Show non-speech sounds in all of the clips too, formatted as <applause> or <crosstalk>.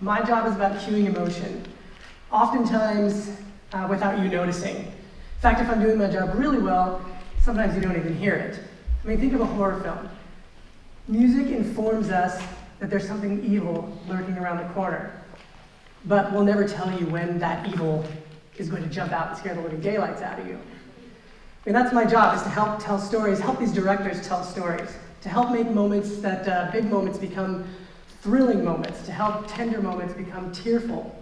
My job is about cueing emotion, oftentimes uh, without you noticing. In fact, if I'm doing my job really well, sometimes you don't even hear it. I mean, think of a horror film. Music informs us that there's something evil lurking around the corner, but we'll never tell you when that evil is going to jump out and scare the living daylights out of you. I mean, that's my job, is to help tell stories, help these directors tell stories, to help make moments that, uh, big moments become thrilling moments, to help tender moments become tearful.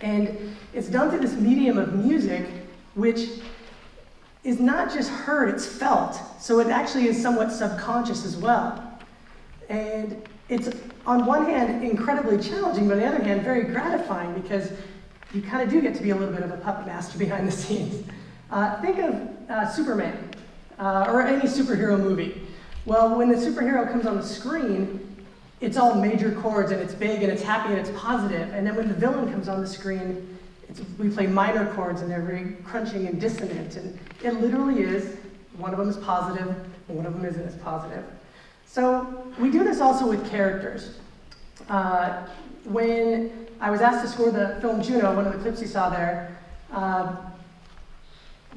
And it's done through this medium of music, which is not just heard, it's felt. So it actually is somewhat subconscious as well. And it's, on one hand, incredibly challenging, but on the other hand, very gratifying because you kind of do get to be a little bit of a puppet master <laughs> behind the scenes. Uh, think of uh, Superman uh, or any superhero movie. Well, when the superhero comes on the screen, it's all major chords and it's big and it's happy and it's positive. And then when the villain comes on the screen, we play minor chords and they're very crunching and dissonant. And it literally is, one of them is positive one of them isn't as positive. So we do this also with characters. Uh, when I was asked to score the film Juno, one of the clips you saw there, uh,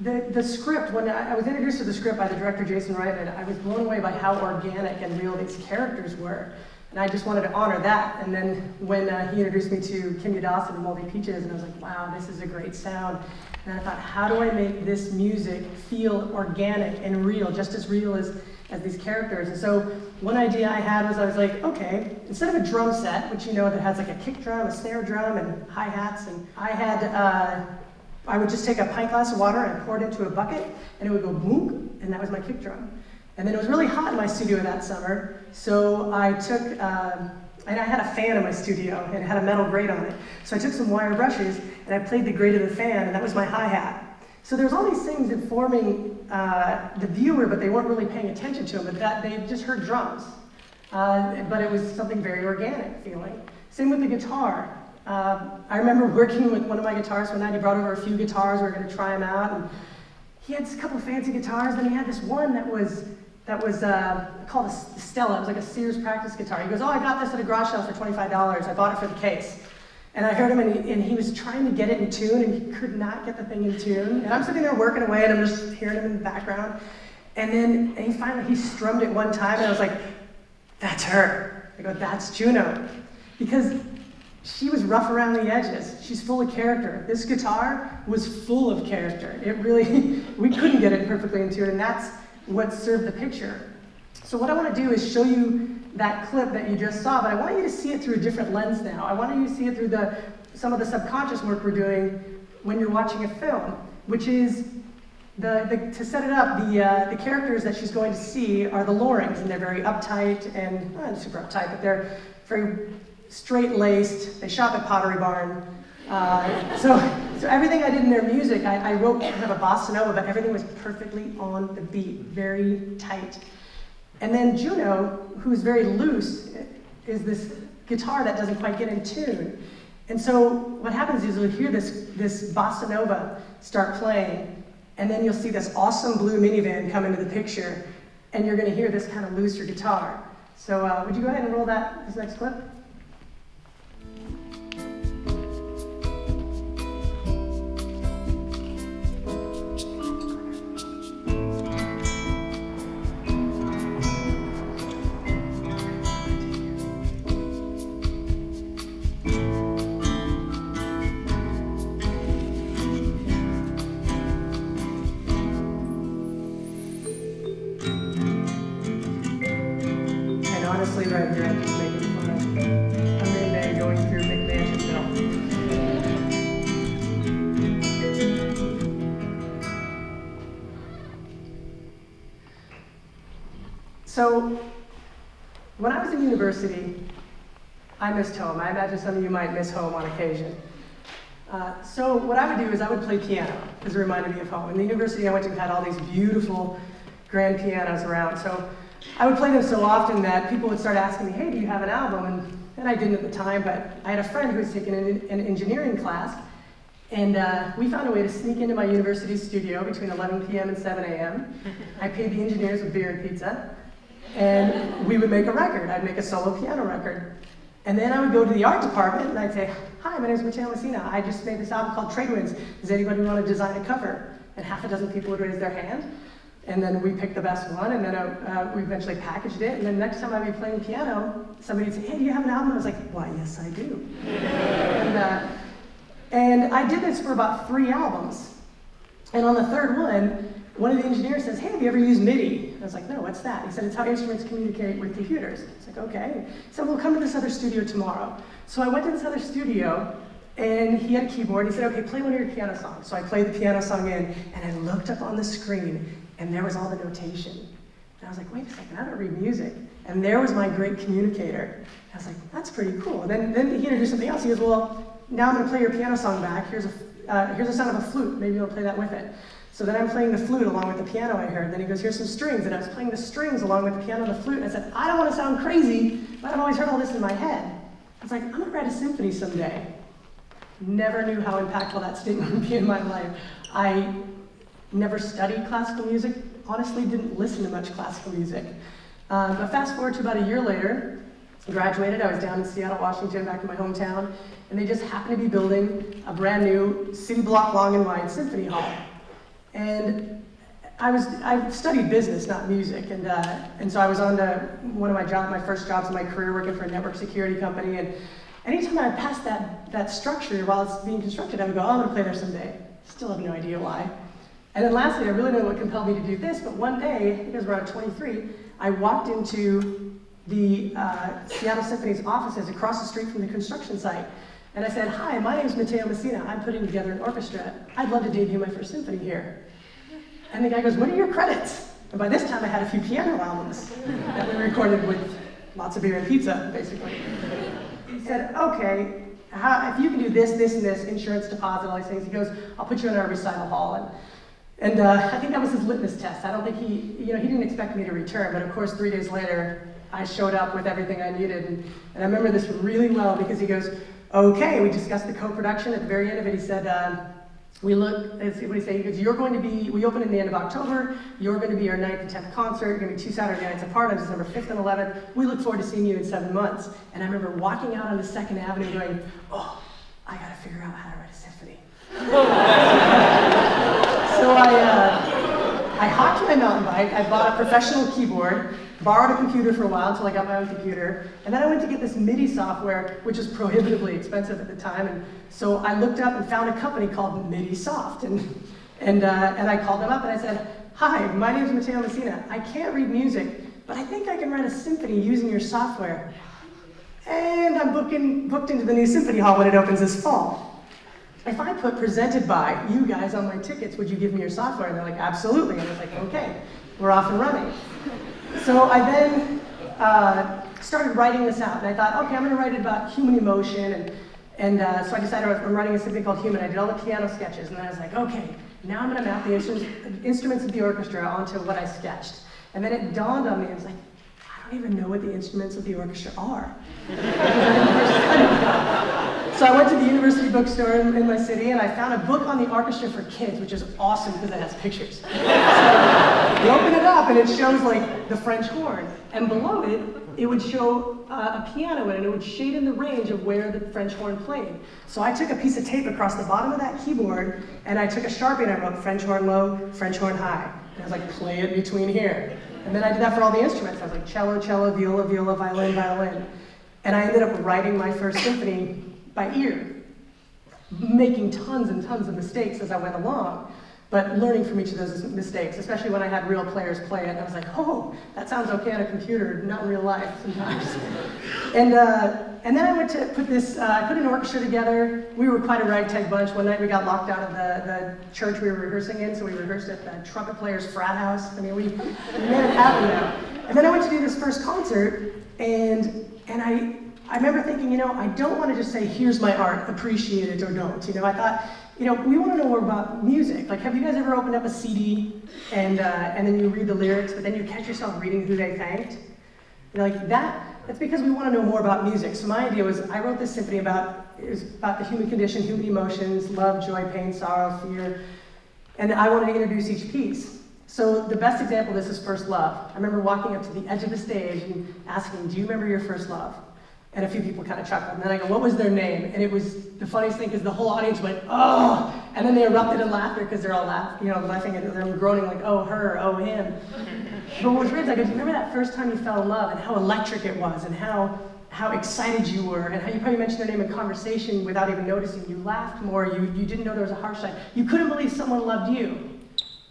the, the script, when I, I was introduced to the script by the director Jason Reitman, I was blown away by how organic and real these characters were. And I just wanted to honor that. And then when uh, he introduced me to Kimya Dawson and Moldy Peaches, and I was like, wow, this is a great sound. And I thought, how do I make this music feel organic and real, just as real as, as these characters? And so one idea I had was I was like, okay, instead of a drum set, which you know that has like a kick drum, a snare drum, and hi-hats, and I had, uh, I would just take a pint glass of water and pour it into a bucket, and it would go boom, and that was my kick drum. And then it was really hot in my studio that summer, so I took, um, and I had a fan in my studio, and it had a metal grate on it. So I took some wire brushes, and I played the grate of the fan, and that was my hi-hat. So there's all these things informing uh, the viewer, but they weren't really paying attention to them, but that, they just heard drums. Uh, but it was something very organic feeling. Same with the guitar. Uh, I remember working with one of my guitarists one night, he brought over a few guitars, we were gonna try them out, and he had a couple of fancy guitars, then he had this one that was that was uh, called a Stella. It was like a Sears practice guitar. He goes, oh, I got this at a garage sale for $25. I bought it for the case. And I heard him, and he, and he, was trying to get it in tune, and he could not get the thing in tune. And I'm sitting there working away, and I'm just hearing him in the background. And then and he finally he strummed it one time, and I was like, "That's her." I go, "That's Juno," because she was rough around the edges. She's full of character. This guitar was full of character. It really, <laughs> we couldn't get it perfectly in tune, and that's what served the picture. So what I want to do is show you that clip that you just saw, but I want you to see it through a different lens now. I want you to see it through the, some of the subconscious work we're doing when you're watching a film, which is the, the, to set it up, the, uh, the characters that she's going to see are the Lorings, and they're very uptight and super uptight, but they're very straight-laced. They shop at Pottery Barn. Uh, so, so everything I did in their music, I, I wrote kind of a bossa nova, but everything was perfectly on the beat, very tight. And then Juno, who's very loose, is this guitar that doesn't quite get in tune. And so what happens is you'll hear this, this bossa nova start playing, and then you'll see this awesome blue minivan come into the picture, and you're gonna hear this kind of looser guitar. So uh, would you go ahead and roll that, this next clip? So when I was in university, I missed home. I imagine some of you might miss home on occasion. Uh, so what I would do is I would play piano because it reminded me of home. In the university I went to had all these beautiful grand pianos around. So I would play them so often that people would start asking me, hey, do you have an album? And, and I didn't at the time, but I had a friend who was taking an, an engineering class, and uh, we found a way to sneak into my university studio between 11 p.m. and 7 a.m. I paid the engineers with beer and pizza and we would make a record. I'd make a solo piano record. And then I would go to the art department and I'd say, hi, my name is Mateo Messina. I just made this album called Trade Winds. Does anybody want to design a cover? And half a dozen people would raise their hand. And then we picked the best one, and then uh, we eventually packaged it. And then next time I'd be playing piano, somebody would say, hey, do you have an album? I was like, why, yes, I do. and, uh, and I did this for about three albums. And on the third one, one of the engineers says, hey, have you ever used MIDI? I was like, no, what's that? He said, it's how instruments communicate with computers. It's like, okay. He said, well, come to this other studio tomorrow. So I went to this other studio, and he had a keyboard. He said, okay, play one of your piano songs. So I played the piano song in, and I looked up on the screen, and there was all the notation. And I was like, wait a second, I don't read music. And there was my great communicator. I was like, that's pretty cool. And then, then he introduced something else. He goes, well, now I'm going to play your piano song back. Here's a, uh, here's a sound of a flute. Maybe you'll play that with it. So then I'm playing the flute along with the piano I heard. Then he goes, here's some strings. And I was playing the strings along with the piano and the flute. And I said, I don't want to sound crazy, but I've always heard all this in my head. I was like, I'm going to write a symphony someday. Never knew how impactful that statement would be in my life. I never studied classical music, honestly didn't listen to much classical music. Um, but fast forward to about a year later, graduated, I was down in Seattle, Washington, back in my hometown, and they just happened to be building a brand new city block long and wide symphony hall. And I was, I studied business, not music, and, uh, and so I was on one of my jobs, my first jobs in my career working for a network security company, and anytime I passed that, that structure while it's being constructed, I would go, oh, I'm gonna play there someday. Still have no idea why. And then lastly, I really don't know what compelled me to do this, but one day, because we're around 23, I walked into the uh, Seattle Symphony's offices across the street from the construction site. And I said, hi, my name is Mateo Messina. I'm putting together an orchestra. I'd love to debut my first symphony here. And the guy goes, what are your credits? And by this time, I had a few piano albums that we recorded with lots of beer and pizza, basically. He said, okay, how, if you can do this, this, and this, insurance deposit, all these things, he goes, I'll put you in our recital hall. And and uh, I think that was his litmus test. I don't think he, you know, he didn't expect me to return, but of course, three days later, I showed up with everything I needed. And, and I remember this really well because he goes, okay, we discussed the co-production. At the very end of it, he said, uh, we look, what did he say? He goes, you're going to be, we open in the end of October, you're going to be our ninth and 10th concert, you're going to be two Saturday nights apart on December 5th and 11th. We look forward to seeing you in seven months. And I remember walking out on the Second Avenue going, oh, I got to figure out how to write a symphony. <laughs> so I, uh, I hopped my mountain bike, I bought a professional keyboard, borrowed a computer for a while until I got my own computer, and then I went to get this MIDI software, which was prohibitively expensive at the time, and so I looked up and found a company called MIDI Soft, and, and, uh, and I called them up and I said, hi, my name is Mateo Messina. I can't read music, but I think I can write a symphony using your software. And I'm booking, booked into the new symphony hall when it opens this fall if I put presented by you guys on my tickets, would you give me your software? And they're like, absolutely. And I was like, okay, we're off and running. So I then uh, started writing this out. And I thought, okay, I'm going to write it about human emotion. And, and uh, so I decided I'm writing a something called Human. I did all the piano sketches. And then I was like, okay, now I'm going to map the instruments, instruments of the orchestra onto what I sketched. And then it dawned on me, I was like, I don't even know what the instruments of the orchestra are. <laughs> so I went to the university bookstore in, in, my city and I found a book on the orchestra for kids, which is awesome because it has pictures. So you open it up and it shows like the French horn. And below it, it would show uh, a piano and it would shade in the range of where the French horn played. So I took a piece of tape across the bottom of that keyboard and I took a Sharpie and I wrote French horn low, French horn high. And I was like, play it between here. And then I did that for all the instruments. I was like cello, cello, viola, viola, violin, violin. And I ended up writing my first symphony by ear, making tons and tons of mistakes as I went along, but learning from each of those mistakes, especially when I had real players play it. I was like, oh, that sounds okay on a computer, not in real life sometimes. <laughs> and, uh, and then I went to put this, uh, I put an orchestra together. We were quite a ragtag bunch. One night we got locked out of the, the church we were rehearsing in, so we rehearsed at the trumpet player's frat house. I mean, we, we made it happen now. And then I went to do this first concert, and, and I, I remember thinking, you know, I don't want to just say, here's my art, appreciate it or don't. You know, I thought, you know, we want to know more about music. Like, have you guys ever opened up a CD and, uh, and then you read the lyrics, but then you catch yourself reading who they thanked? You know, like that, that's because we want to know more about music. So my idea was I wrote this symphony about, it was about the human condition, human emotions, love, joy, pain, sorrow, fear. And I wanted to introduce each piece. So the best example of this is First Love. I remember walking up to the edge of the stage and asking, do you remember your first love? And a few people kind of chuckled. And then I go, what was their name? And it was the funniest thing because the whole audience went, oh! And then they erupted in laughter because they're all laughing, you know, laughing and they're groaning like, oh, her, oh, him. <laughs> but what was weird is I go, do you remember that first time you fell in love and how electric it was and how, how excited you were and how you probably mentioned their name in conversation without even noticing. You laughed more. You, you didn't know there was a harsh side. You couldn't believe someone loved you.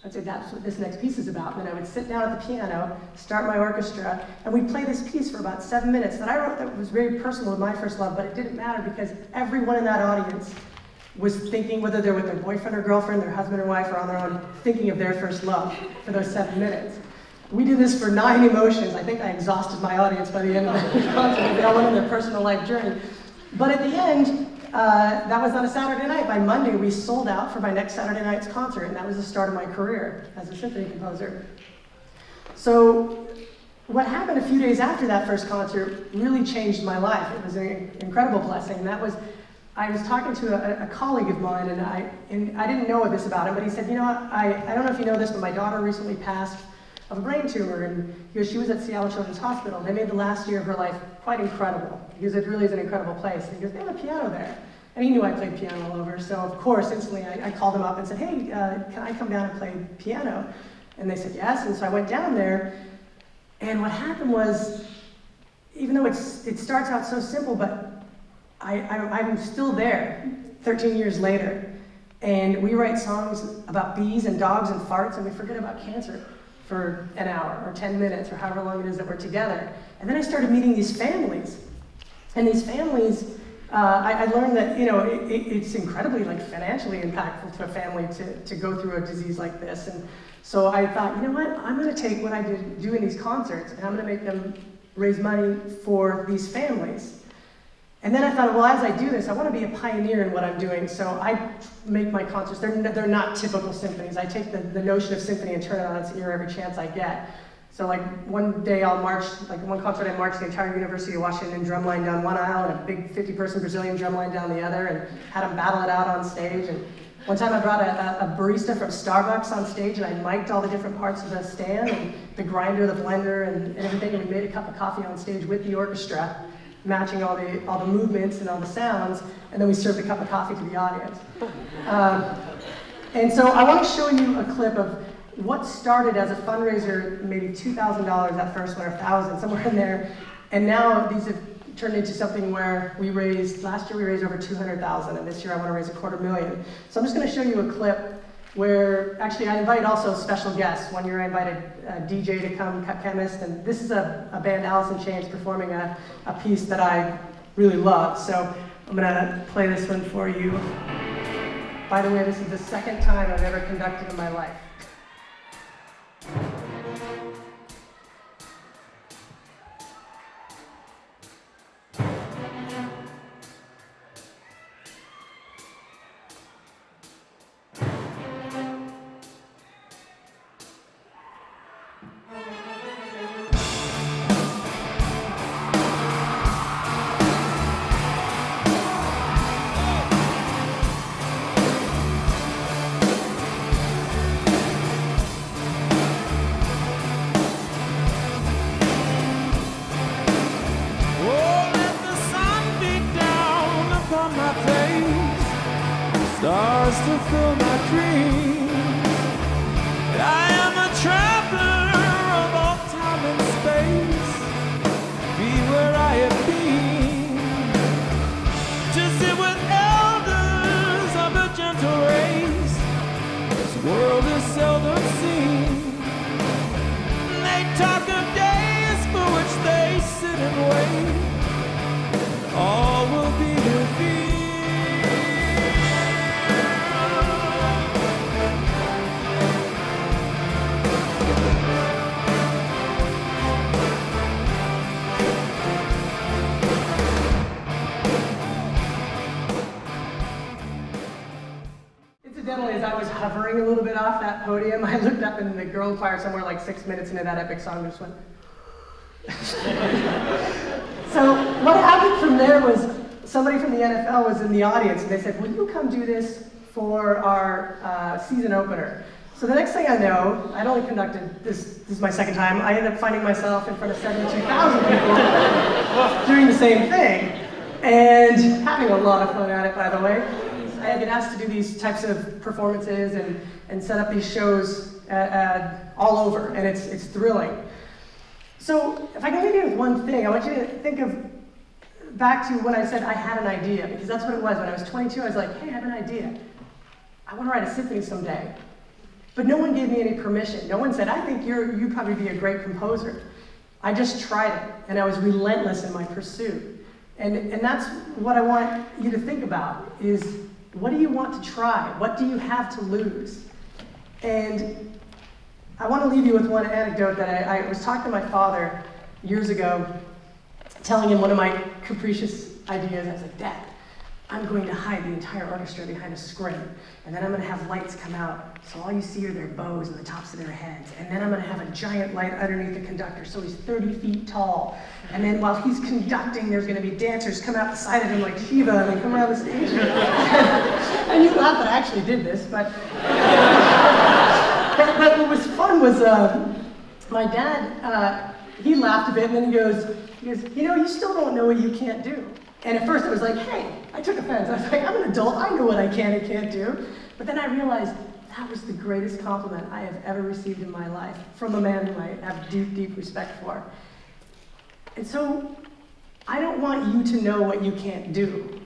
I'd say that's what this next piece is about. And then I would sit down at the piano, start my orchestra, and we'd play this piece for about seven minutes that I wrote that was very personal with my first love, but it didn't matter because everyone in that audience was thinking, whether they're with their boyfriend or girlfriend, their husband or wife, or on their own, thinking of their first love for those seven minutes. We did this for nine emotions. I think I exhausted my audience by the end of the <laughs> concert. They all went on their personal life journey. But at the end, uh, that was on a Saturday night. By Monday, we sold out for my next Saturday night's concert, and that was the start of my career as a symphony composer. So, what happened a few days after that first concert really changed my life. It was an incredible blessing. That was, I was talking to a, a colleague of mine, and I, and I didn't know this about him, but he said, You know, I, I don't know if you know this, but my daughter recently passed of a brain tumor, and she was at Seattle Children's Hospital. They made the last year of her life quite incredible, because it really is an incredible place. And he goes, they have a piano there. And he knew I played piano all over, so of course, instantly I, I called him up and said, hey, uh, can I come down and play piano? And they said yes, and so I went down there, and what happened was, even though it's, it starts out so simple, but I, I, I'm still there 13 years later. And we write songs about bees and dogs and farts, and we forget about cancer for an hour or 10 minutes or however long it is that we're together. And then I started meeting these families. And these families, uh, I, I, learned that, you know, it, it, it's incredibly like financially impactful to a family to, to go through a disease like this. And so I thought, you know what, I'm gonna take what I did, do in these concerts and I'm gonna make them raise money for these families. And then I thought, well, as I do this, I want to be a pioneer in what I'm doing. So I make my concerts, they're, they're not typical symphonies. I take the, the notion of symphony and turn it on its ear every chance I get. So like one day I'll march, like one concert I marched the entire University of Washington drumline down one aisle and a big 50 person Brazilian drumline down the other and had them battle it out on stage. And one time I brought a, a, barista from Starbucks on stage and I mic'd all the different parts of the stand and the grinder, the blender and, and everything and we made a cup of coffee on stage with the orchestra matching all the, all the movements and all the sounds, and then we served a cup of coffee to the audience. Um, and so I want to show you a clip of what started as a fundraiser, maybe $2,000 that first one, or 1000 somewhere in there, and now these have turned into something where we raised, last year we raised over 200,000, and this year I want to raise a quarter million. So I'm just going to show you a clip where actually I invite also special guests. One year I invited uh, a DJ to come, Cut Chemist, and this is a, a band, in Chains, performing a, a piece that I really love. So I'm gonna play this one for you. By the way, this is the second time I've ever conducted in my life. stars to fill my dreams. I am a traveler of all time and space. Be where I have been. To sit with elders of a gentle race. This world is seldom seen. They talk of days for which they sit and wait. All podium. <laughs> I looked up and the girl choir somewhere like six minutes into that epic song just went. <laughs> so what happened from there was somebody from the NFL was in the audience and they said, will you come do this for our uh, season opener? So the next thing I know, I'd only conducted this, this is my second time, I ended up finding myself in front of 72,000 people <laughs> doing the same thing. And having a lot of fun at it, by the way. I get asked to do these types of performances and, and set up these shows uh, uh, all over, and it's, it's thrilling. So if I can leave you with one thing, I want you to think of back to when I said I had an idea, because that's what it was. When I was 22, I was like, hey, I have an idea. I want to write a symphony someday. But no one gave me any permission. No one said, I think you're, you'd probably be a great composer. I just tried it, and I was relentless in my pursuit. And, and that's what I want you to think about, is what do you want to try? What do you have to lose? And I want to leave you with one anecdote that I, I was talking to my father years ago, telling him one of my capricious ideas. I was like, Dad, I'm going to hide the entire orchestra behind a screen, and then I'm going to have lights come out, so all you see are their bows and the tops of their heads. And then I'm going to have a giant light underneath the conductor, so he's 30 feet tall. And then while he's conducting, there's going to be dancers come out the side of him like Shiva, and they come around the stage. <laughs> and you laugh that I actually did this, but, <laughs> but, but what was fun was uh, my dad. Uh, he laughed a bit, and then he goes, he goes, you know, you still don't know what you can't do. And at first I was like, hey, I took offense. I was like, I'm an adult, I know what I can and can't do. But then I realized that was the greatest compliment I have ever received in my life from a man who I have deep, deep respect for. And so I don't want you to know what you can't do.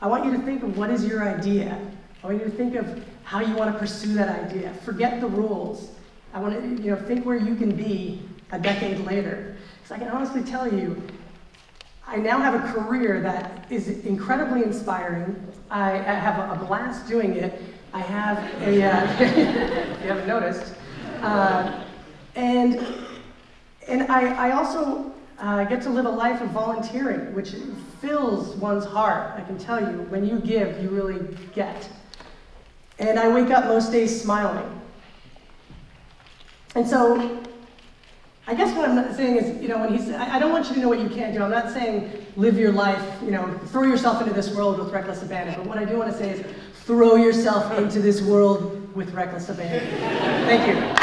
I want you to think of what is your idea. I want you to think of how you want to pursue that idea. Forget the rules. I want to, you know, think where you can be a decade later. Because I can honestly tell you, I now have a career that is incredibly inspiring. I, I have a, blast doing it. I have a, uh, <laughs> if you haven't noticed, uh, and, and I, I also uh, get to live a life of volunteering, which fills one's heart. I can tell you, when you give, you really get. And I wake up most days smiling. And so I guess what I'm saying is, you know, when he's, I don't want you to know what you can't do. I'm not saying live your life, you know, throw yourself into this world with reckless abandon. But what I do want to say is throw yourself into this world with reckless abandon. Thank you.